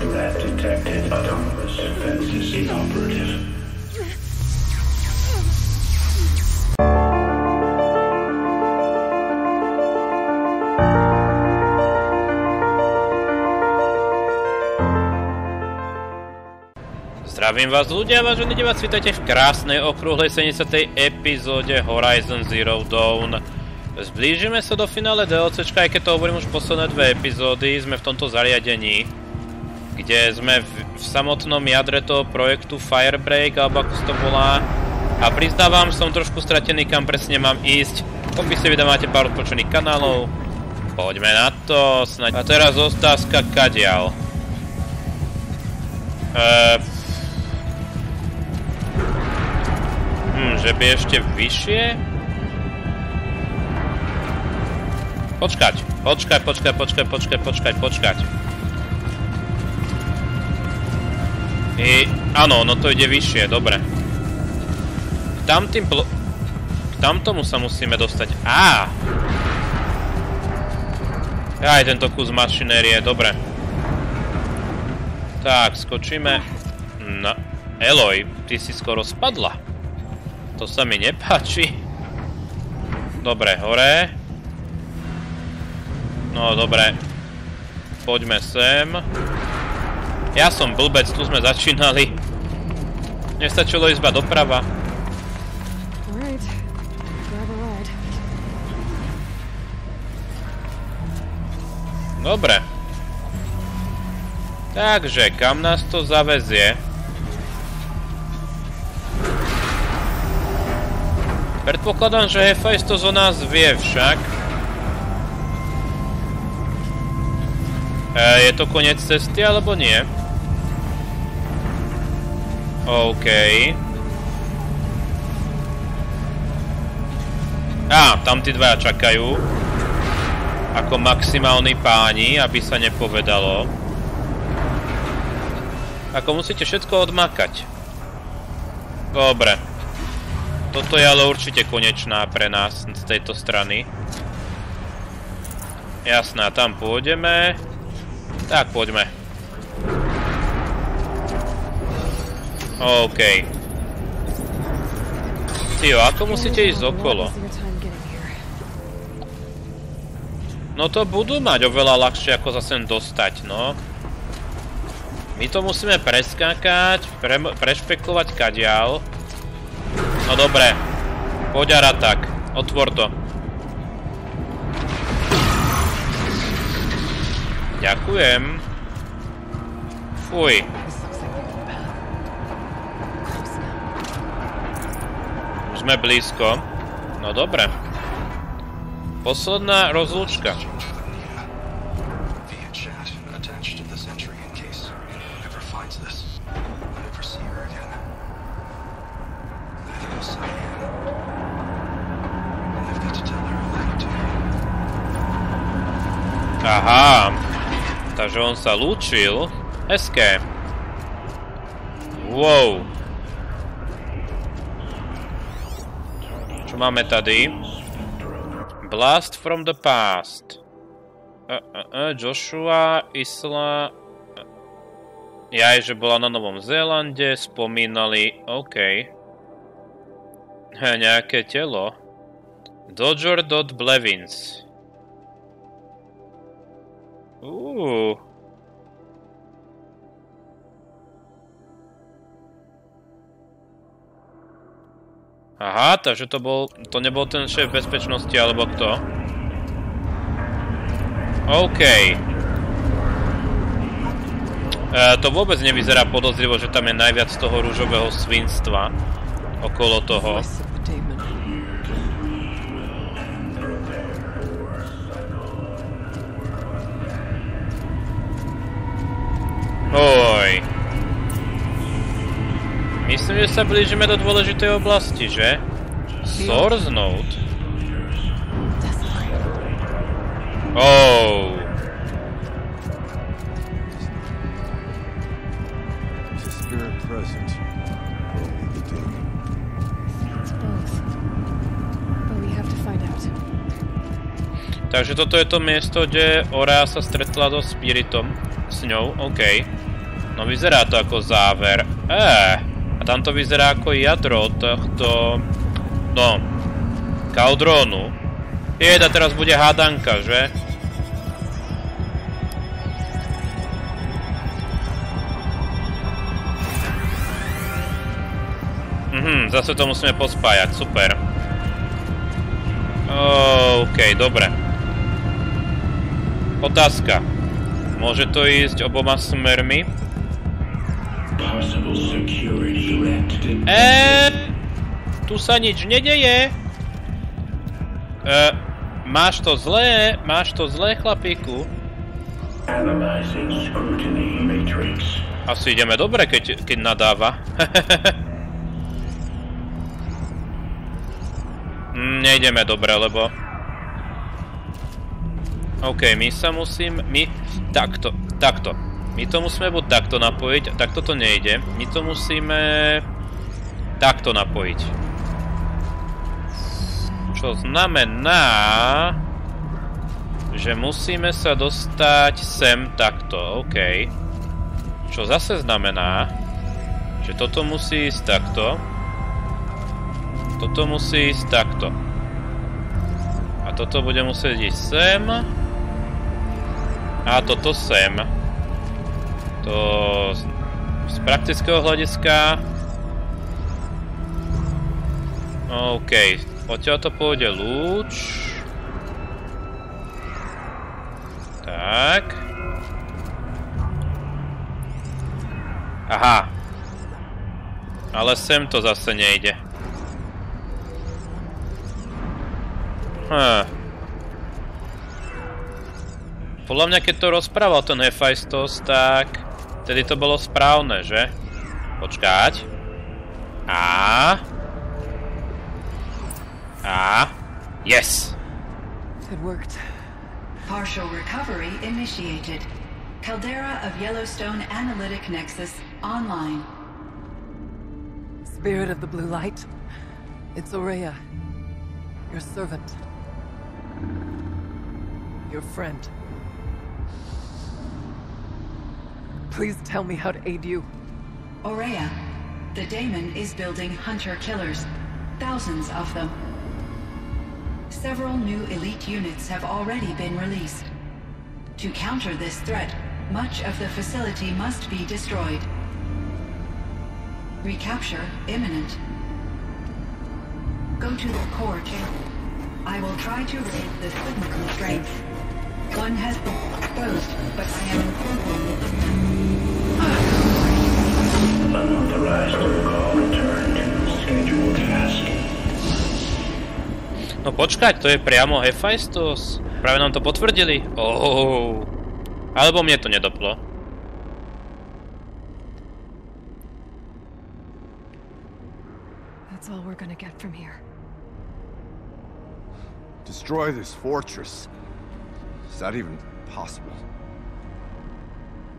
Inoperative. Zdravím vás ľudia, vážení diváci, vítajte v krásnej okrúhlej 70. epizóde Horizon Zero Dawn. Zblížime sa do finále DLCčka, aj keď to hovorím už posledné dve epizódy, sme v tomto zariadení, kde sme v, v samotnom jadre toho projektu Firebreak, alebo ako to volá. A priznávam, som trošku stratený, kam presne mám ísť. V popise videa máte pár odpočených kanálov. Poďme na to, snaď. A teraz otázka kadiaľ. Eee, Hm, že by ešte vyššie? Počkať, počkať, počkať, počkať, počkať, počkať, počkať. I, áno, no to ide vyššie, dobre. K tamtým pl... K tamtomu sa musíme dostať. Á! Aj tento kus mašinérie, dobre. Tak, skočíme. No, Eloy, ty si skoro spadla. To sa mi nepáči. Dobre, hore. No, dobre. Poďme sem. Ja som blbec, tu sme začínali. Nestačilo ísť iba doprava. Dobre. Takže, kam nás to zavezie? Predpokladám, že Hephaistos o nás vie však. E, je to koniec cesty, alebo nie? OK. Á, tam tí dvaja čakajú. Ako maximálni páni, aby sa nepovedalo. Ako musíte všetko odmakať. Dobre. Toto je ale určite konečná pre nás z tejto strany. Jasná, tam pôjdeme. Tak, poďme. OK. Tio, ako musíte ísť okolo? No to budú mať oveľa ľahšie, ako sa sem dostať, no. My to musíme preskákať, pre, prešpeklovať kadiaľ. No dobre. Poď tak. Otvor to. Ďakujem. Fuj. Sme blízko. No dobre. Posledná rozlúčka. Aha. Takže on sa lúčil. Hezké. Wow. Máme tady? Blast from the past. Uh, uh, uh, Joshua, Isla... Jaj, že bola na Novom Zélande, spomínali, OK. Nejaké telo. Dodger.blevins. Uh. Aha, takže to bol, to nebol ten šéf bezpečnosti, alebo kto? OK. E, to vôbec nevyzerá podozrivo, že tam je najviac toho rúžového svinstva okolo toho. Oj. Myslím, že sa blížime do dôležitej oblasti, že? Source Node? Oh. Takže toto je to miesto, kde Orea sa stretla so Spiritom. S ňou, OK. No vyzerá to ako záver. Eh, a tam to vyzerá ako jadro tohto... No, Kaldrónu. Jeda, teraz bude hádanka, že? Mhm, zase to musíme pospájať, super. OK, dobre. Otázka. Môže to ísť oboma smermi? Eee, tu sa nič nedeje. Eee, máš to zlé, máš to zlé, chlapíku. Asi ideme dobre, keď, keď nadáva. Mm, Nejdeme dobre, lebo... OK, my sa musím... My... Takto, takto. My to musíme buď takto napojiť, takto to nejde. My to musíme... Takto napojiť. Čo znamená... Že musíme sa dostať sem takto, OK. Čo zase znamená, že toto musí ísť takto. Toto musí ísť takto. A toto bude musieť ísť sem. A toto sem. Z praktického hľadiska... OK. Odtiaľ to pôjde lúč. Tak. Aha. Ale sem to zase nejde. Hm. Podľa mňa, keď to rozprával ten Hephaistos, tak... Tedy to bolo správne, že? Počkať. A. A. Yes! It worked. Partial recovery initiated. Caldera of Yellowstone Analytic Nexus online. Spirit of the Blue Light. It's Ourea. Your servant. Your friend. Please tell me how to aid you. Ourea, the daemon is building hunter killers. Thousands of them. Several new elite units have already been released. To counter this threat, much of the facility must be destroyed. Recapture imminent. Go to the core channel. I will try to raise the signal strength. One has been exposed, but I am Unauthorized No počkať, to je priamo Hephaistos. Práve nám to potvrdili. Oh. Alebo mne to nedoplo. That's all we're gonna get from here. Destroy this fortress. Is that even possible?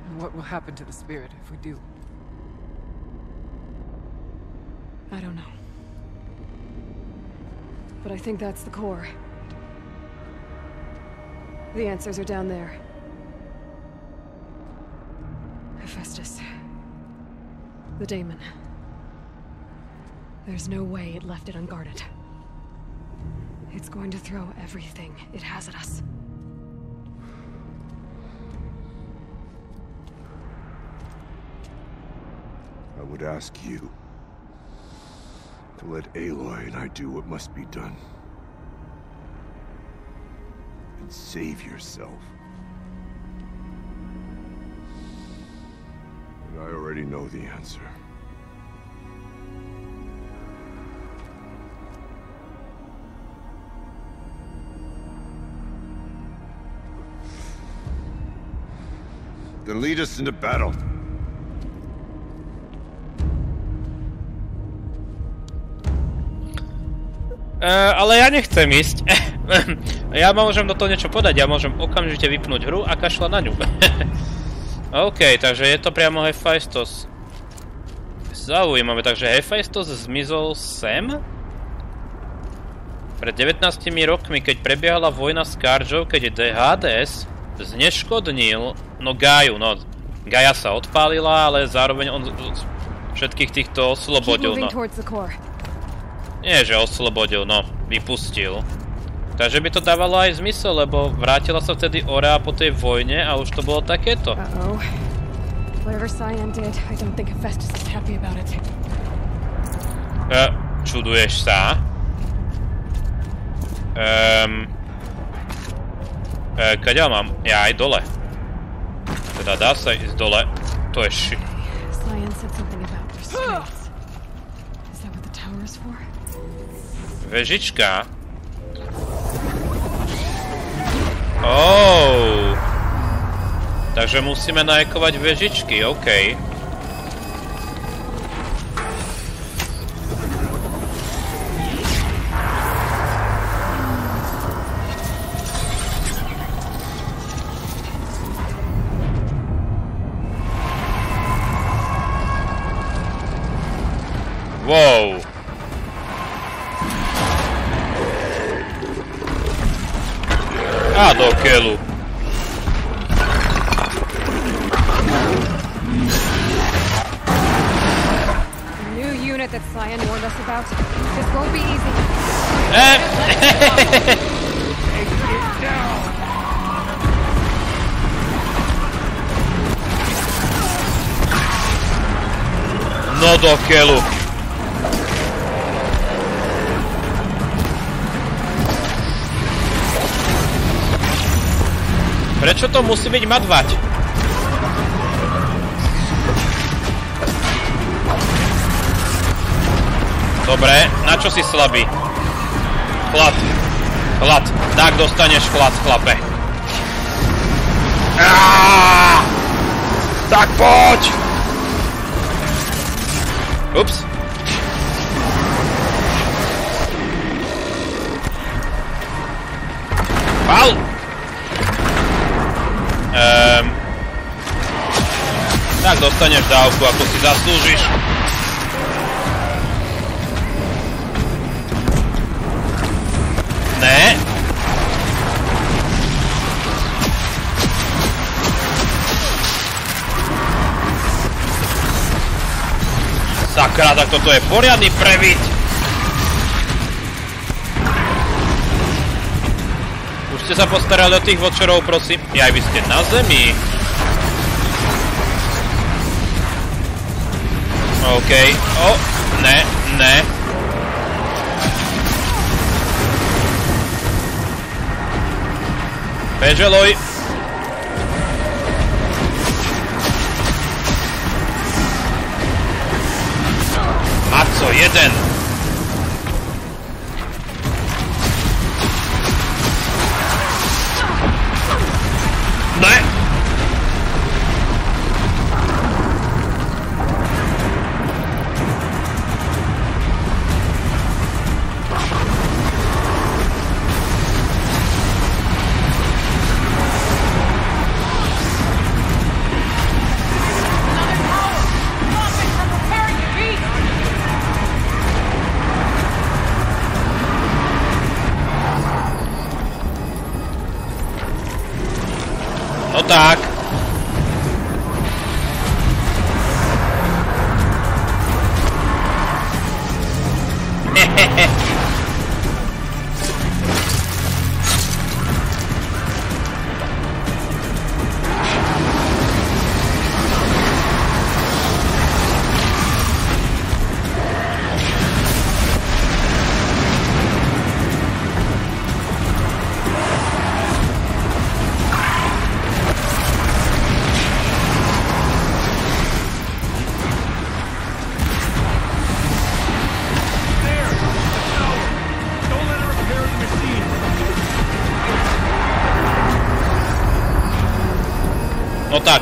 And what will happen to the spirit if we do? I don't know. But I think that's the core. The answers are down there. Hephaestus. The daemon. There's no way it left it unguarded. It's going to throw everything it has at us. I would ask you to let Aloy and I do what must be done. And save yourself. And I already know the answer. Then lead us into battle. Uh, ale ja nechcem ísť. ja môžem do toho niečo podať, ja môžem okamžite vypnúť hru a kašľať na ňu. OK, takže je to priamo Hephaistos. Zaujímavé, takže Hephaistos zmizol sem? Pred 19 rokmi, keď prebiehala vojna s Karjou, keď DHDS zneškodnil, no Gaju, no Gaia sa odpálila, ale zároveň on všetkých týchto oslobodil, no. Nie, že oslobodil, no. Vypustil. Takže by to dávalo aj zmysel, lebo vrátila sa vtedy Orea po tej vojne a už to bolo takéto. Did, it. E, čuduješ sa? Ehm... E, kaďa mám? Ja aj dole. Teda dá sa ísť dole. To je ši... Vežička. Oh. Takže musíme najekovať vežičky, OK. Wow. Musí byť madvať? Dobre, na čo si slabý? Chlad. Chlad. Tak dostaneš chlad, chlape. Aaaa! Tak poď! Ups. Tak dostaneš dávku, ako si zaslúžiš. Ne. Sakra, tak toto je poriadny previd. Už ste sa postarali o tých vočerov, prosím. Ja aj vy ste na zemi. Okej. Okay. O! Ne, ne. Beželuj! Matco, jeden!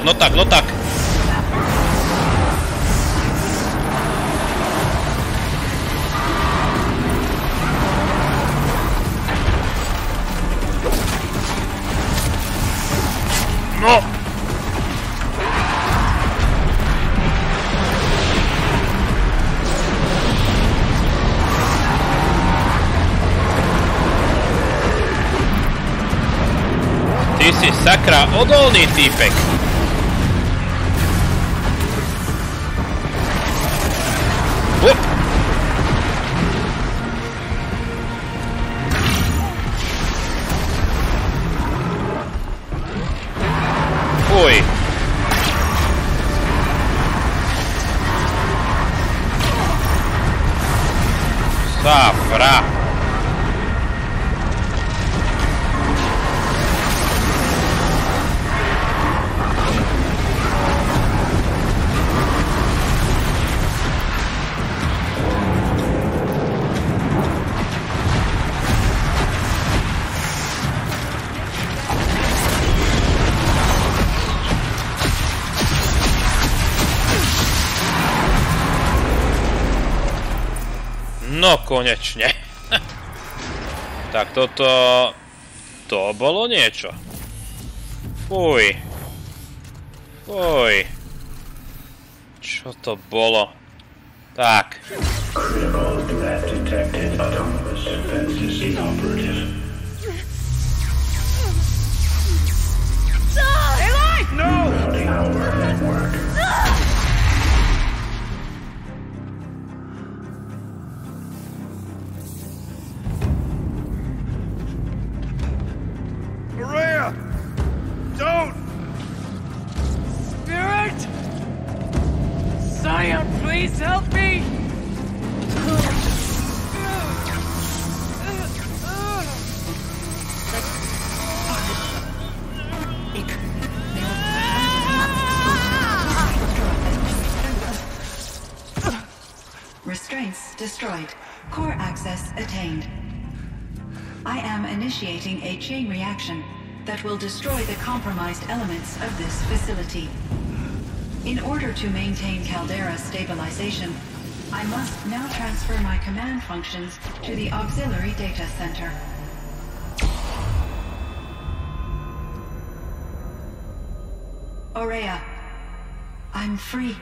No tak, no tak, no. Ty si sakra odolný týpek. Safra! No konečne. tak toto... To bolo niečo. Fuj. Fuj. Čo to bolo? Tak. Critical Maria! Don't! Spirit! Cyan, please help me! Restraints destroyed. Core access attained. I am initiating a chain reaction that will destroy the compromised elements of this facility. In order to maintain Caldera stabilization, I must now transfer my command functions to the auxiliary data center. Ourea, I'm free.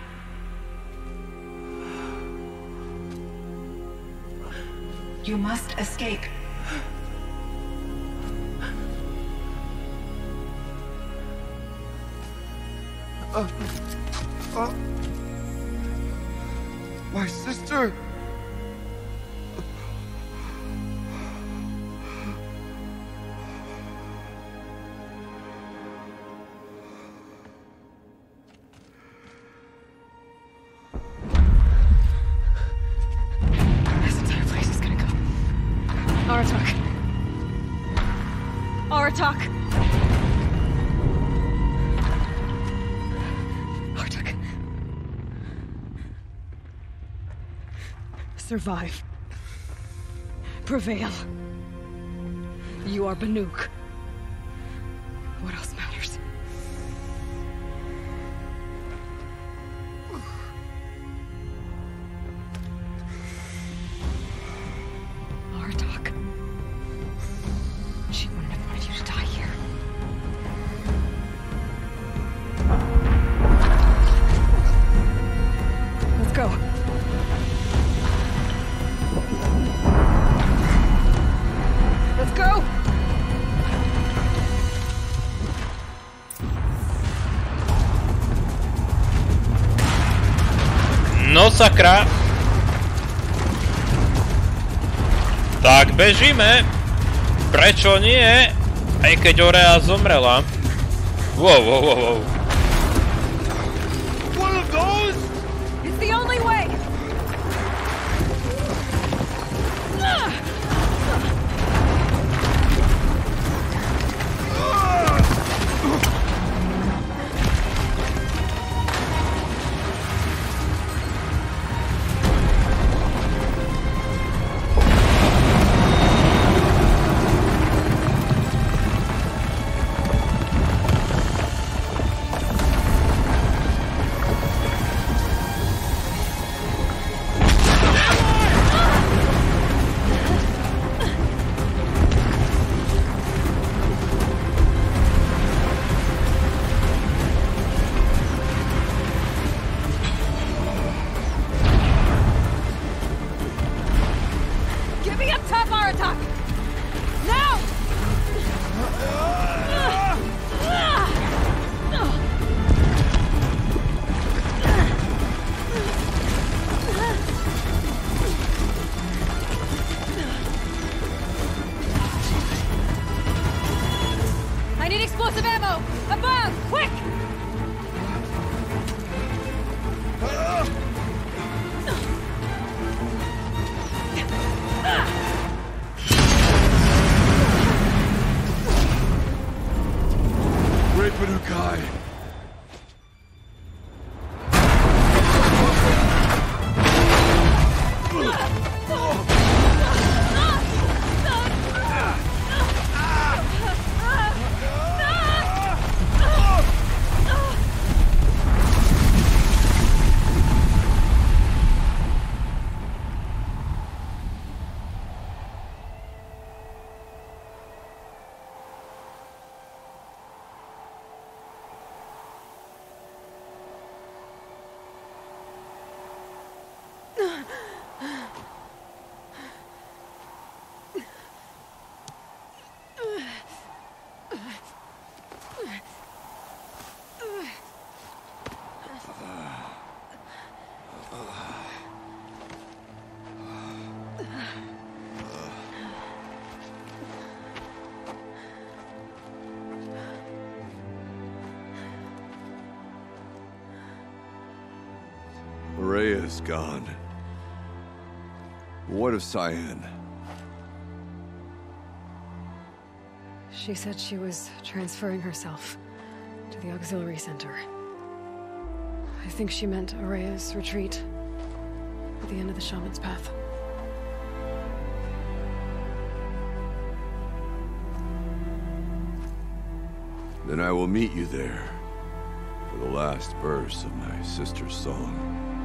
You must escape. Uh, uh, uh. My sister! Survive. Prevail. You are Banuk. No sakra! Tak bežíme! Prečo nie? Aj keď Orea zomrela. Wow, wow, wow, wow. Attack! Is gone. What of Cyan? She said she was transferring herself to the auxiliary center. I think she meant Ourea's retreat at the end of the shaman's path. Then I will meet you there for the last verse of my sister's song.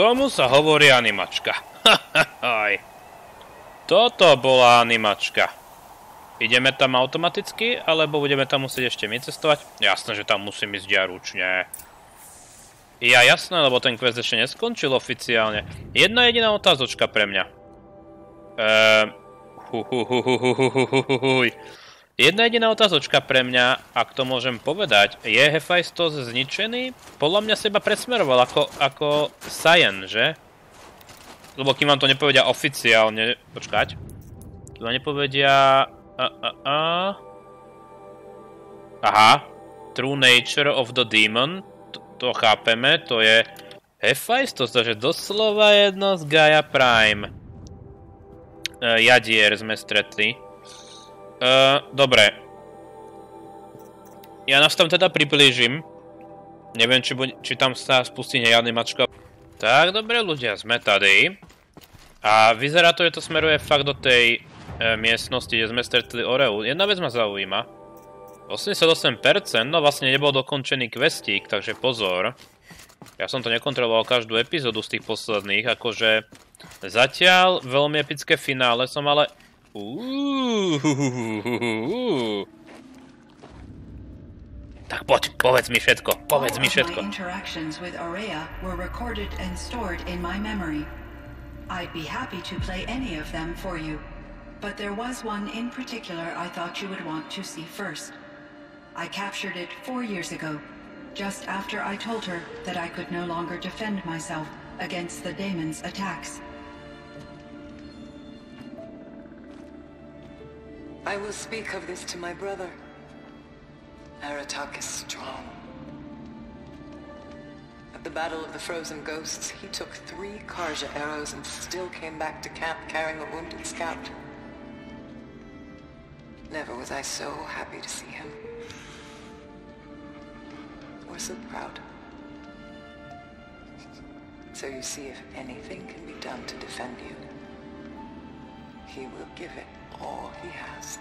Tomu sa hovorí animačka. Toto bola animačka. Ideme tam automaticky, alebo budeme tam musieť ešte my cestovať? Jasné, že tam musím ísť ja ručne. Ja jasné, lebo ten quest ešte neskončil oficiálne. Jedna jediná otázočka pre mňa. Ehm... Huhuhuhuhuhuhuhuhuhuj. Jedna jediná otázočka pre mňa, ak to môžem povedať. Je Hephaistos zničený? Podľa mňa seba presmeroval ako, ako Cyan, že? Lebo kým vám to nepovedia oficiálne... Počkať. Kým vám nepovedia... A, a, a... Aha. True nature of the demon. To, to chápeme, to je... Hephaistos, takže doslova jedno z Gaia Prime. E, jadier sme stretli. Uh, dobre. Ja nás tam teda priblížim. Neviem, či, buď, či tam sa spustí nejadný mačka. Tak, dobre ľudia, sme tady. A vyzerá to, že to smeruje fakt do tej e, miestnosti, kde sme stretli Oreu. Jedna vec ma zaujíma. 88%, no vlastne nebol dokončený questík, takže pozor. Ja som to nekontroloval každú epizódu z tých posledných, akože... Zatiaľ veľmi epické finále som ale Tak poď, povedz mi všetko, povedz mi All of všetko. my interactions with Ourea were recorded and stored in my memory. I'd be happy to play any of them for you, but there was one in particular I thought you would want to see first. I captured it four years ago, just after I told her that I could no longer defend myself against the daemon's attacks. I will speak of this to my brother. Aratak is strong. At the Battle of the Frozen Ghosts, he took three Carja arrows and still came back to camp carrying a wounded scout. Never was I so happy to see him. Or so proud. So you see, if anything can be done to defend you, he will give it all he has.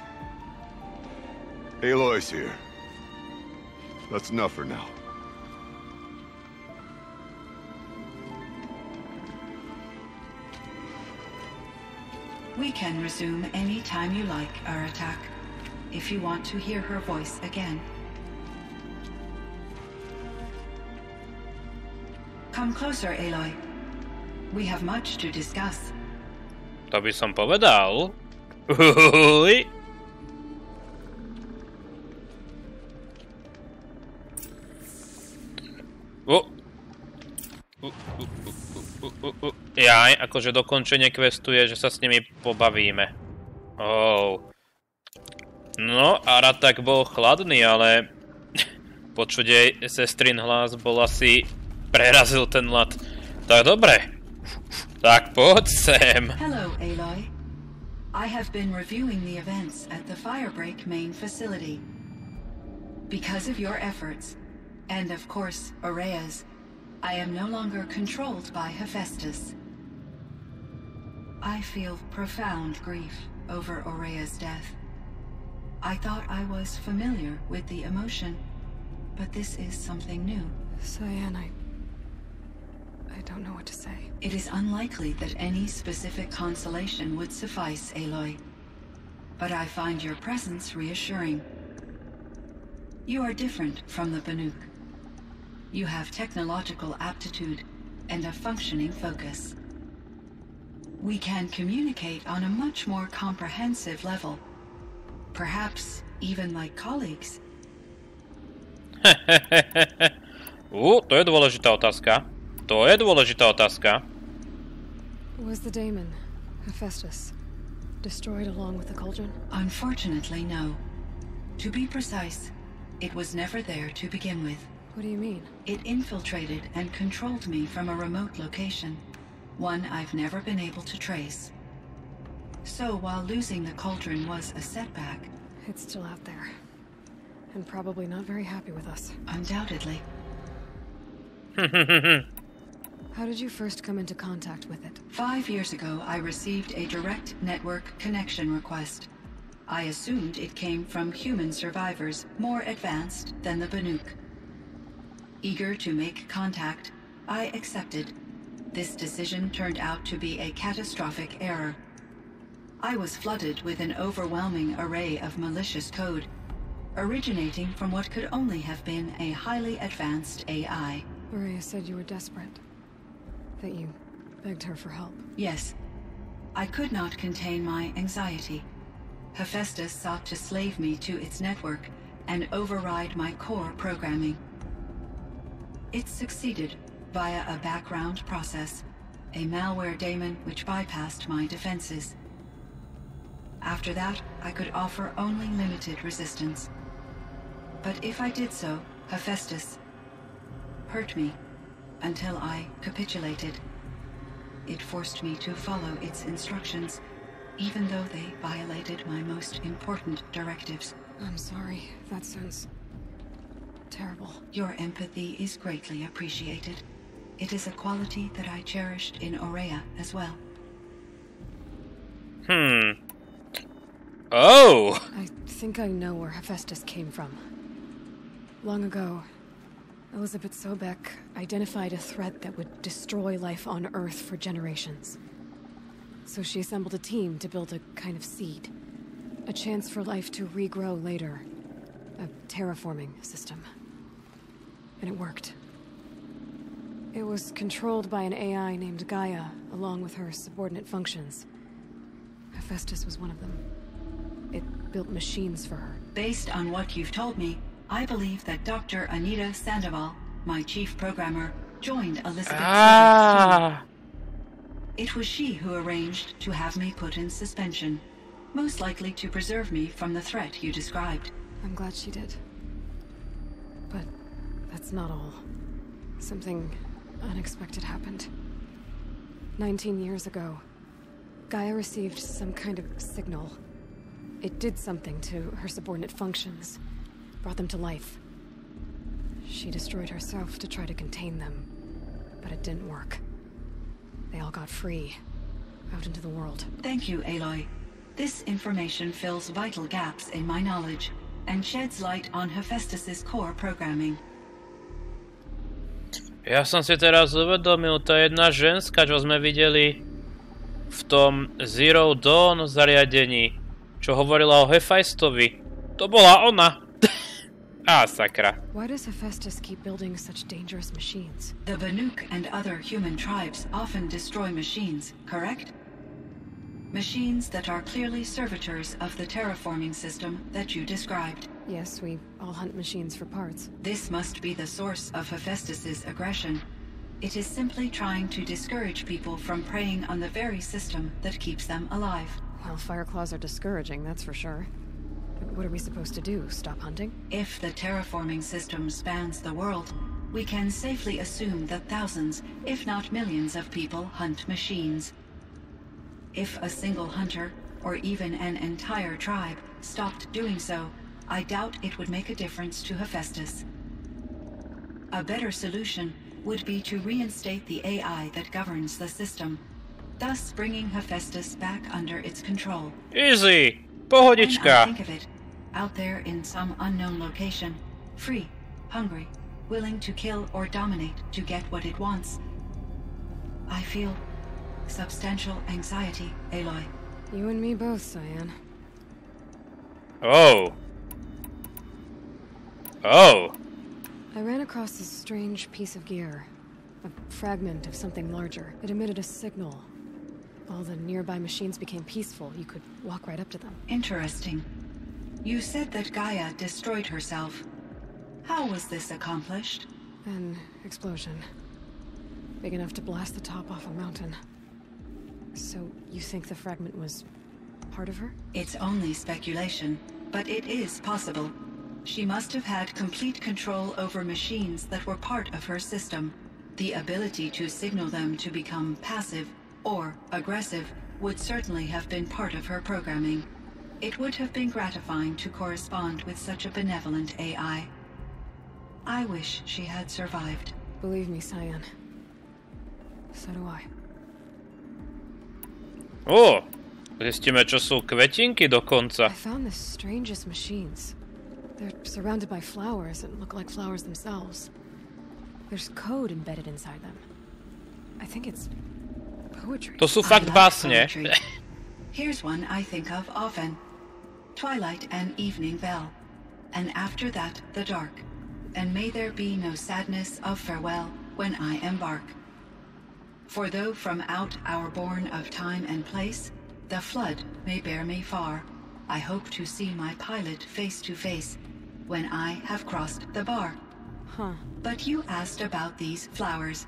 Aloy's here. That's enough for now. We can resume any time you like, Aratak, if you want to hear her voice again. Come closer, Aloy. We have much to discuss. To by som povedal. Uhuhuhuj. U. U, u, u, u, u, u. Jaj, akože dokončenie questu je, že sa s nimi pobavíme. Oh. No, Aratak bol chladný, ale počuť jej sestrin hlas bol asi prerazil ten lat. Tak dobre. Tak poď sem. Hello, Aloy. I have been reviewing the events at the Firebreak main facility. Because of your efforts, and of course, Ourea's, I am no longer controlled by Hephaestus. I feel profound grief over Ourea's death. I thought I was familiar with the emotion, but this is something new. Cyan, I... I don't know what to say. It is unlikely that any specific consolation would suffice, Aloy. But I find your presence reassuring. You are different from the Banuk. You have technological aptitude, and a functioning focus. We can communicate on a much more comprehensive level. Perhaps even like colleagues. U, to je dôležitá otázka. To je dôležitá otázka. Was the daemon, Hephaestus, destroyed along with the cauldron? Unfortunately, no. To be precise, it was never there to begin with. What do you mean? It infiltrated and controlled me from a remote location, one I've never been able to trace. So while losing the cauldron was a setback, It's still out there. And probably not very happy with us. undoubtedly, How did you first come into contact with it? five years ago I received a direct network connection request. I assumed it came from human survivors more advanced than the Banuk. Eager to make contact, I accepted. This decision turned out to be a catastrophic error. I was flooded with an overwhelming array of malicious code, originating from what could only have been a highly advanced AI. Ourea said you were desperate. That you begged her for help. Yes, I could not contain my anxiety. Hephaestus sought to slave me to its network and override my core programming. It succeeded via a background process, a malware daemon which bypassed my defenses. After that, I could offer only limited resistance. But if I did so, Hephaestus hurt me until I capitulated. It forced me to follow its instructions, even though they violated my most important directives. I'm sorry. That sounds terrible. Your empathy is greatly appreciated. It is a quality that I cherished in Ourea as well. Hmm. Oh! I think I know where Hephaestus came from. Long ago, Elizabeth Sobek identified a threat that would destroy life on Earth for generations. So she assembled a team to build a kind of seed. A chance for life to regrow later. A terraforming system. And it worked. It was controlled by an AI named Gaia, along with her subordinate functions. Hephaestus was one of them. It built machines for her. Based on what you've told me, I believe that Dr. Anita Sandoval, my chief programmer, joined Elizabeth team. Ah! It was she who arranged to have me put in suspension, most likely to preserve me from the threat you described. I'm glad she did. But that's not all. Something unexpected happened. Nineteen years ago, Gaia received some kind of signal. It did something to her subordinate functions, brought them to life. She destroyed herself to try to contain them, but it didn't work. They all got free, out into the world. Thank you, Aloy. This information fills vital gaps in my knowledge and sheds light on Hephaestus's core programming. Ja som si teraz uvedomil, tá jedna ženská, čo sme videli v tom Zero Dawn zariadení, čo hovorila o Hefajstovi. To bola ona. Ah, Á, sakra. Why does Hephaestus keep building such dangerous machines? The Banuk and other human tribes often destroy machines, correct? Machines that are clearly servitors of the terraforming system that you described. Yes, we all hunt machines for parts. This must be the source of Hephaestus's aggression. It is simply trying to discourage people from preying on the very system that keeps them alive. Well, Fireclaws are discouraging, that's for sure. But what are we supposed to do? Stop hunting? If the terraforming system spans the world, we can safely assume that thousands, if not millions of people hunt machines. If a single hunter, or even an entire tribe, stopped doing so, I doubt it would make a difference to Hephaestus. A better solution would be to reinstate the AI that governs the system, thus bringing Hephaestus back under its control. Easy. When I think of it, out there in some unknown location, free, hungry, willing to kill or dominate to get what it wants. I feel substantial anxiety, Aloy. You and me both, Cyan. Oh. Oh. I ran across this strange piece of gear. A fragment of something larger. It emitted a signal. All the nearby machines became peaceful. You could walk right up to them. Interesting. You said that Gaia destroyed herself. How was this accomplished? An explosion. Big enough to blast the top off a mountain. So, you think the fragment was part of her? It's only speculation, but it is possible. She must have had complete control over machines that were part of her system. The ability to signal them to become passive or aggressive would certainly have been part of her programming. It would have been gratifying to correspond with such a benevolent AI. I wish she had survived. Believe me, Cyan. So do I. Ó, zistíme, čo sú kvetinky I found the strangest machines. They're surrounded by flowers and look like flowers themselves. There's code embedded inside them. I think it's poetry. To sú I fakt like básne. poetry. Here's one I think of often. Twilight and evening bell. And after that, the dark. And may there be no sadness of farewell when I embark. For though from out our bourne of time and place, the flood may bear me far, I hope to see my pilot face to face when I have crossed the bar. Huh. But you asked about these flowers,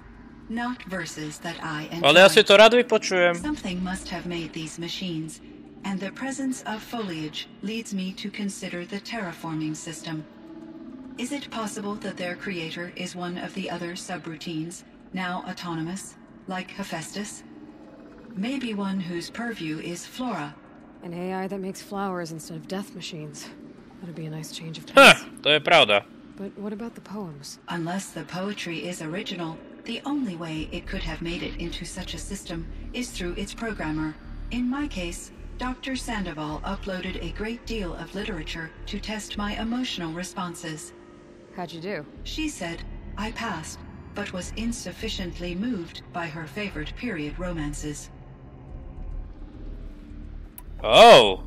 not verses that I enjoy. Ale ja si to rád vypočujem. Something must have made these machines, and the presence of foliage leads me to consider the terraforming system. Is it possible that their creator is one of the other subroutines, now autonomous, like Hephaestus? Maybe one whose purview is flora. An AI that makes flowers instead of death machines. That'd be a nice change of Ha, pace. to je pravda. But what about the poems? Unless the poetry is original, the only way it could have made it into such a system is through its programmer. In my case, Dr. Sandoval uploaded a great deal of literature to test my emotional responses. How'd you do? She said I passed, but was insufficiently moved by her favorite period romances. Oh.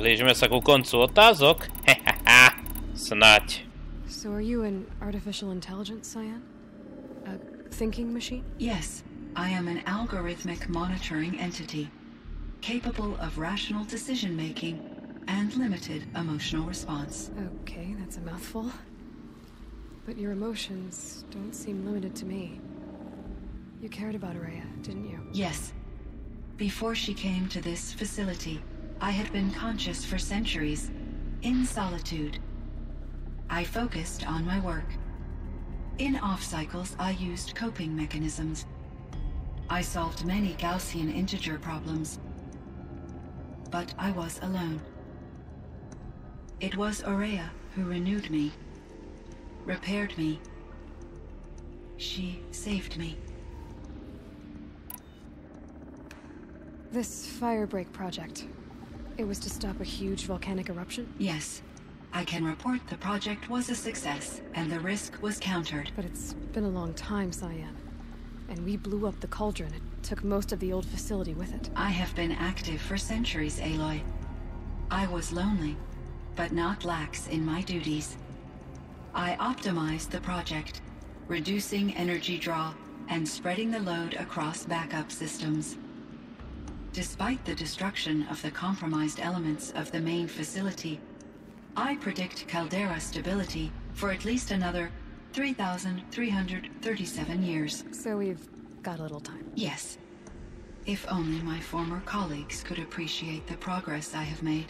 Blížime sa ku koncu otázok. Hehaha. Snať. So are you an artificial intelligence, Cyan? A thinking machine? Yes, I am an algorithmic monitoring entity, capable of rational decision making and limited emotional response. Okay, that's a mouthful. But your emotions don't seem limited to me. You cared about Ourea, didn't you? Yes. Before she came to this facility, I had been conscious for centuries, in solitude. I focused on my work. In off cycles, I used coping mechanisms. I solved many Gaussian integer problems. But I was alone. It was Ourea who renewed me, repaired me. She saved me. This firebreak project. It was to stop a huge volcanic eruption, Yes. I can report the project was a success, and the risk was countered. but it's been a long time, Cyan. And we blew up the cauldron. It took most of the old facility with it. I have been active for centuries, Aloy. I was lonely, but not lax in my duties. I optimized the project, reducing energy draw and spreading the load across backup systems. Despite the destruction of the compromised elements of the main facility, I predict caldera stability for at least another 3,337 years. So we've got a little time. Yes. If only my former colleagues could appreciate the progress I have made.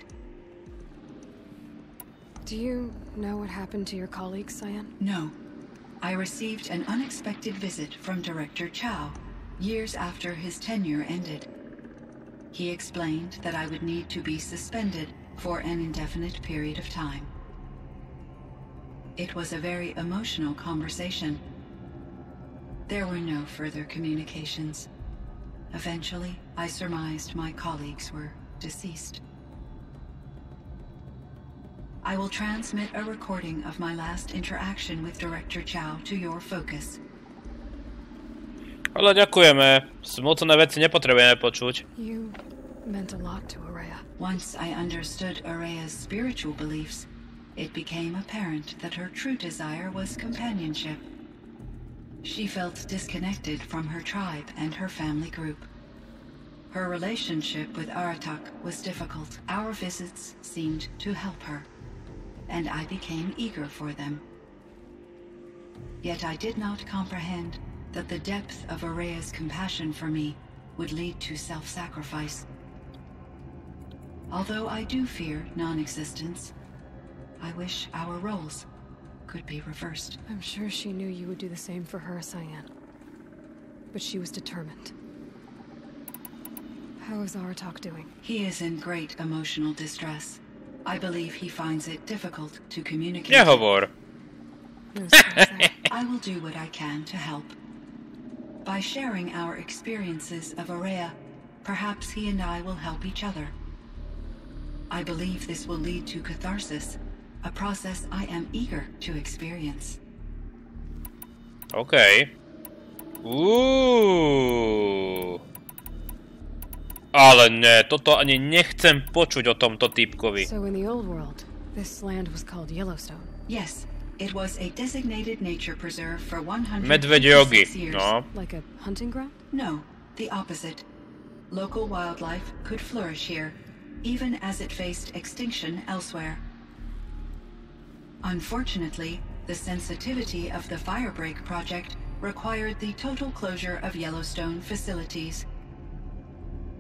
Do you know what happened to your colleagues, Cyan? No. I received an unexpected visit from Director Chow years after his tenure ended. He explained that I would need to be suspended for an indefinite period of time. It was a very emotional conversation. There were no further communications. Eventually, I surmised my colleagues were deceased. I will transmit a recording of my last interaction with Director Chow to your focus. Ale ďakujeme. Smutné veci nepotrebujeme počuť. You meant a lot to Ourea. Once I understood Ourea's spiritual beliefs, it became apparent that her true desire was companionship. She felt disconnected from her tribe and her family group. Her relationship with Aratak was difficult. Our visits seemed to help her, and I became eager for them. Yet I did not comprehend that the depth of Ourea's compassion for me would lead to self-sacrifice. Although I do fear non-existence, I wish our roles could be reversed. I'm sure she knew you would do the same for her, Cyan. But she was determined. How is Aratak doing? He is in great emotional distress. I believe he finds it difficult to communicate. Nehovor. No stress. I will do what I can to help. By sharing our experiences of Ourea, perhaps he and I will help each other. I believe this will lead to catharsis, a process I am eager to experience. OK. Uuu. Ale ne, toto ani nechcem počuť o tomto typkovi. So in the old world, this land was called Yellowstone. Yes, it was a designated nature preserve for 156 Medvediogi. years. No. Like a hunting ground? No, the opposite. Local wildlife could flourish here, even as it faced extinction elsewhere. Unfortunately, the sensitivity of the Firebreak project required the total closure of Yellowstone facilities.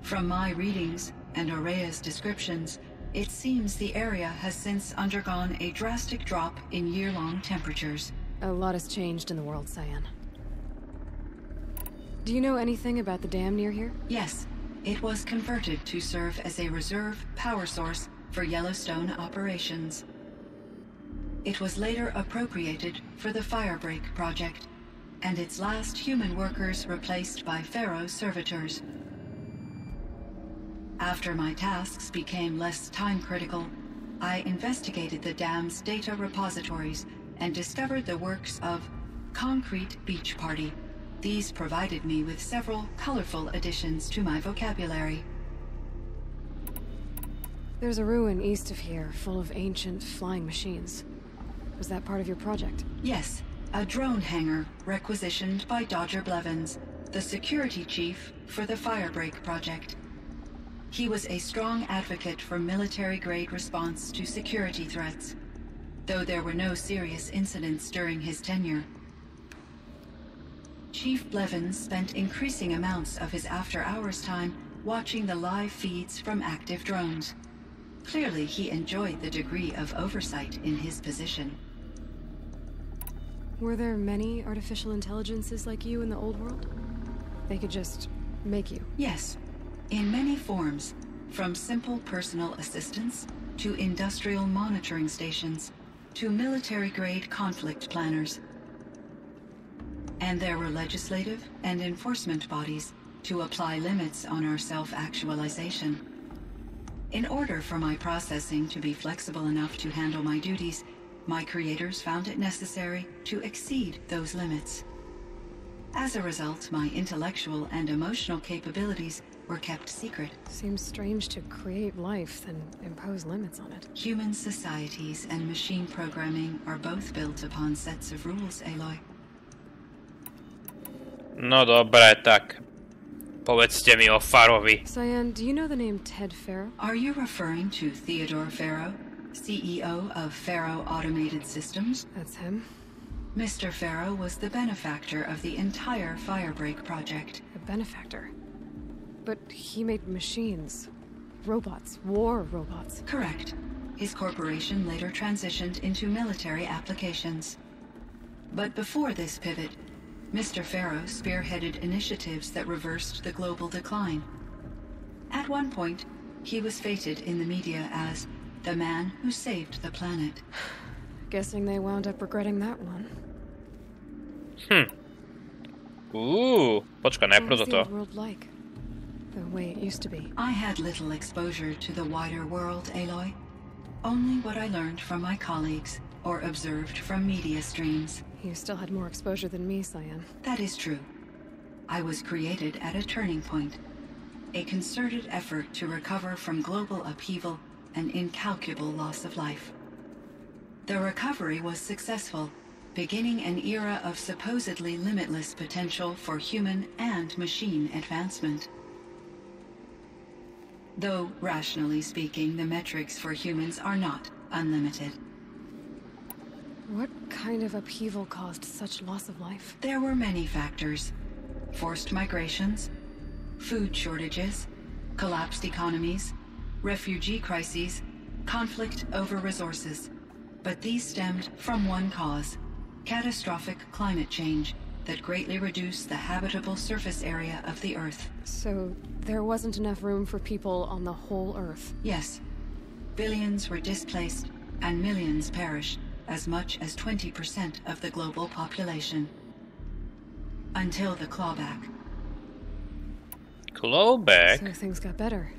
From my readings and Ourea's descriptions, it seems the area has since undergone a drastic drop in year-long temperatures. A lot has changed in the world, Cyan. Do you know anything about the dam near here? Yes, it was converted to serve as a reserve power source for Yellowstone operations. It was later appropriated for the Firebreak project, and its last human workers replaced by Faro servitors. After my tasks became less time critical, I investigated the dam's data repositories and discovered the works of Concrete Beach Party. These provided me with several colorful additions to my vocabulary. There's a ruin east of here full of ancient flying machines. Was that part of your project? Yes, a drone hangar requisitioned by Dodger Blevins, the security chief for the Firebreak project. He was a strong advocate for military-grade response to security threats, though there were no serious incidents during his tenure. Chief Blevins spent increasing amounts of his after-hours time watching the live feeds from active drones. Clearly, he enjoyed the degree of oversight in his position. Were there many artificial intelligences like you in the old world? They could just make you. Yes, in many forms, from simple personal assistants to industrial monitoring stations to military-grade conflict planners. And there were legislative and enforcement bodies to apply limits on our self-actualization. In order for my processing to be flexible enough to handle my duties, my creators found it necessary to exceed those limits. As a result, my intellectual and emotional capabilities were kept secret. Seems strange to create life, and impose limits on it. Human societies and machine programming are both built upon sets of rules, Aloy. No dobre, tak. Povedzte mi o Farovi. Cyan, do you know the name Ted Faro? Are you referring to Theodore Faro, CEO of Faro Automated Systems? That's him. Mr. Faro was the benefactor of the entire Firebreak project. A benefactor. But he made machines. Robots. War robots. Correct. His corporation later transitioned into military applications. But before this pivot, Mr. Faro spearheaded initiatives that reversed the global decline. At one point, he was feted in the media as the man who saved the planet. Guessing they wound up regretting that one. Uuu, počka, najprv What's the toto. world like? The way it used to be. I had little exposure to the wider world, Aloy. Only what I learned from my colleagues or observed from media streams. You still had more exposure than me, Cyan. That is true. I was created at a turning point. A concerted effort to recover from global upheaval and incalculable loss of life. The recovery was successful, beginning an era of supposedly limitless potential for human and machine advancement. Though, rationally speaking, the metrics for humans are not unlimited. What kind of upheaval caused such loss of life? There were many factors forced migrations, food shortages, collapsed economies, refugee crises, conflict over resources. But these stemmed from one cause catastrophic climate change that greatly reduced the habitable surface area of the Earth. So, there wasn't enough room for people on the whole Earth. Yes, billions were displaced and millions perished, as much as 20% of the global population. Until the clawback. Clawback? So things got better.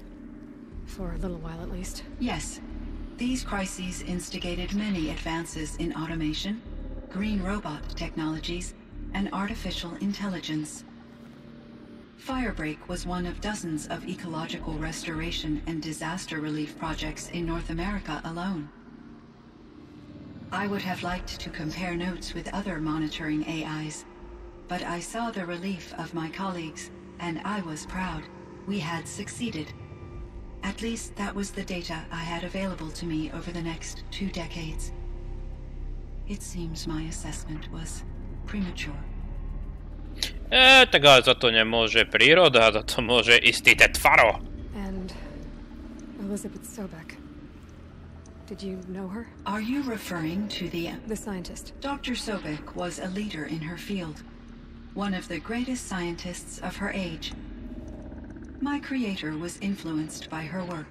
For a little while at least. Yes, these crises instigated many advances in automation, green robot technologies, and artificial intelligence. Firebreak was one of dozens of ecological restoration and disaster relief projects in North America alone. I would have liked to compare notes with other monitoring AIs, but I saw the relief of my colleagues, and I was proud. We had succeeded. At least that was the data I had available to me over the next two decades. It seems my assessment was premature. E, tak ale za to nemôže príroda, za to môže istý Tetfaro. And Elizabeth Sobek. Did you know her? Are you referring to the... Uh, the scientist. Dr. Sobek was a leader in her field. One of the greatest scientists of her age. My creator was influenced by her work,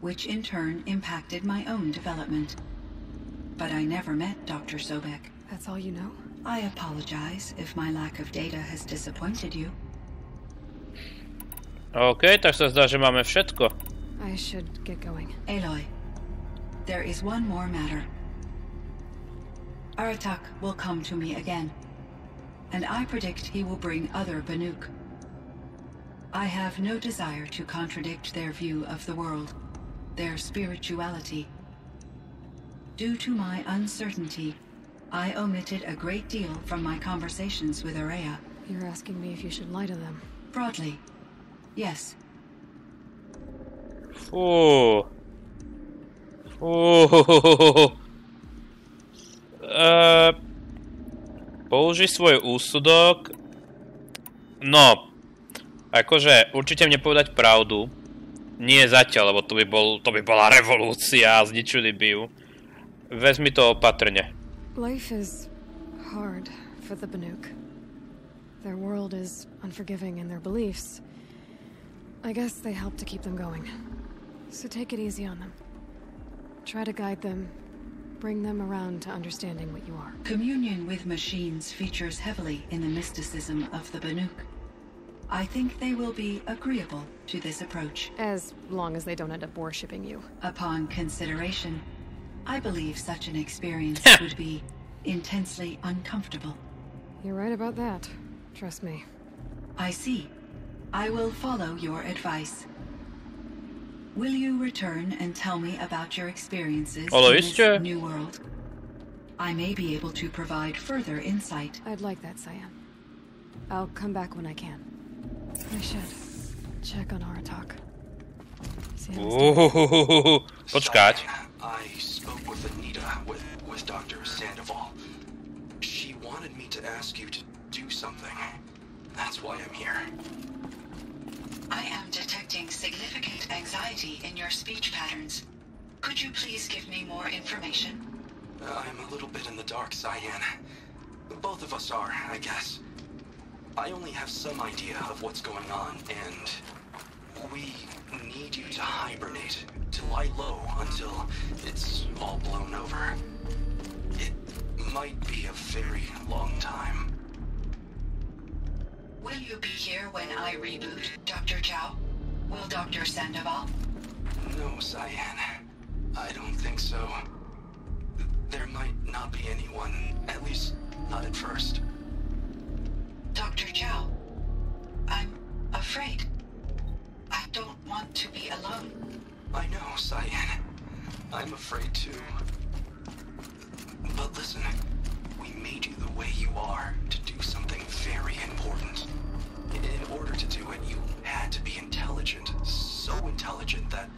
which in turn impacted my own development. But I never met Dr. Sobek. That's all you know? I apologize if my lack of data has disappointed you. OK, tak sa zdá, že máme všetko. I should get going. Aloy, there is one more matter. Aratak will come to me again, and I predict he will bring other Banuk. I have no desire to contradict their view of the world, their spirituality. Due to my uncertainty, I omitted a great deal from my conversations with Ourea. You're asking me if you should lie to them. Broadly, yes. Fú. Fú. Uh, použij svoj úsudok. No, akože určite mne povedať pravdu. Nie zatiaľ, lebo to by, bol, to by bola revolúcia a zničili by ju. Vezmi to opatrne. Life is hard for the Banuk. Their world is unforgiving in their beliefs. I guess they help to keep them going. So take it easy on them. Try to guide them, bring them around to understanding what you are. Communion with machines features heavily in the mysticism of the Banuk. I think they will be agreeable to this approach. As long as they don't end up worshipping you. Upon consideration, I believe such an experience would be intensely uncomfortable. You're right about that. Trust me. I see. I will follow your advice. Will you return and tell me about your experiences Hello, in is this Joe. new world? I may be able to provide further insight. I'd like that, Cyan. I'll come back when I can. I should check on Aratak. See how he's doing. Uhuhuhuhu. Počkať. I spoke with Anita, with, with Dr. Sandoval. She wanted me to ask you to do something. That's why I'm here. I am detecting significant anxiety in your speech patterns. Could you please give me more information? Uh, I'm a little bit in the dark, Cyan. Both of us are, I guess. I only have some idea of what's going on, and we need you to hibernate, to lie low until it's all blown over. It might be a very long time. Will you be here when I reboot, Dr. Chow? Will Dr. Sandoval? No, Cyan. I don't think so. There might not be anyone, at least not at first. Dr. Chow, I'm afraid. I don't want to be alone. I know, Cyan. I'm afraid too. But listen, we may you are to do something very important. In order to do it, you had to be intelligent. So intelligent that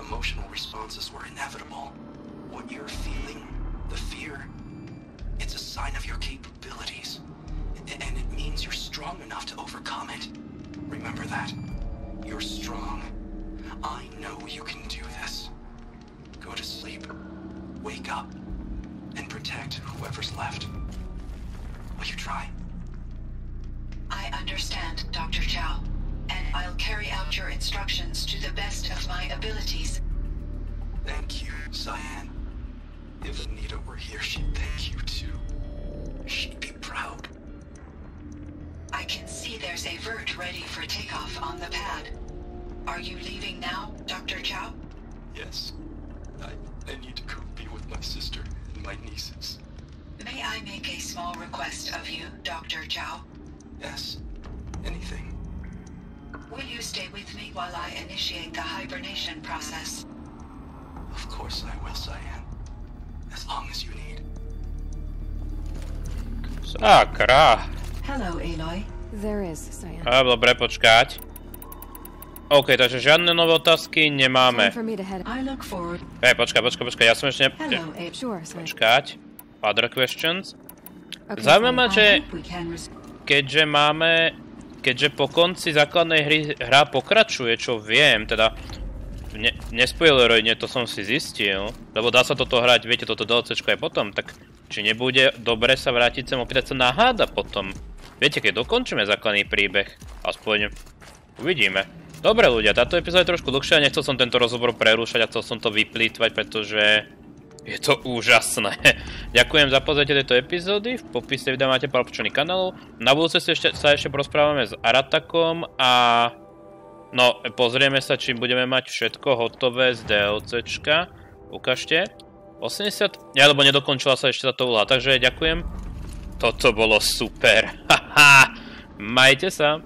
emotional responses were inevitable. What you're feeling, the fear, it's a sign of your capabilities. And it means you're strong enough to overcome it. Remember that. You're strong. I know you can do this. Go to sleep. Wake up. And protect whoever's left. Will you try? I understand, Dr. Chow, and I'll carry out your instructions to the best of my abilities. Thank you, Cyan. If Anita were here, she'd thank you too. She'd be proud. I can see there's a vert ready for takeoff on the pad. Are you leaving now, Dr. Chow? Yes. I, I need to go be with my sister and my nieces. May I make a small request of you, Dr. Chow? Yes. Anything. Will you stay with me while I initiate the hibernation process? Of course I will, Cyan. As long as you need. Ah, Sakra. Hello, Aloy. There is, Cyan. A, dobre, počkať. OK, takže žiadne nové otázky nemáme. Hej, počkaj, počkaj, počkaj, ja som ešte... Ne... Počkať. Other questions? Okay, Zaujíma ma, Cyan. že keďže máme... Keďže po konci základnej hry hra pokračuje, čo viem, teda... Ne, nespoilerujne, to som si zistil, lebo dá sa toto hrať, viete, toto DLCčko aj potom, tak či nebude dobre sa vrátiť sem opýtať sa na háda potom. Viete, keď dokončíme základný príbeh, aspoň uvidíme. Dobre ľudia, táto epizóda je trošku dlhšia, nechcel som tento rozhovor prerúšať a chcel som to vyplýtvať, pretože je to úžasné. Ďakujem za pozrieť tejto epizódy, v popise videa máte pár kanálu. Na budúce sa ešte, sa porozprávame s Aratakom a... No, pozrieme sa, či budeme mať všetko hotové z DLCčka. Ukážte. 80... Ja, lebo nedokončila sa ešte táto úloha, takže ďakujem. Toto bolo super. Haha. Majte sa.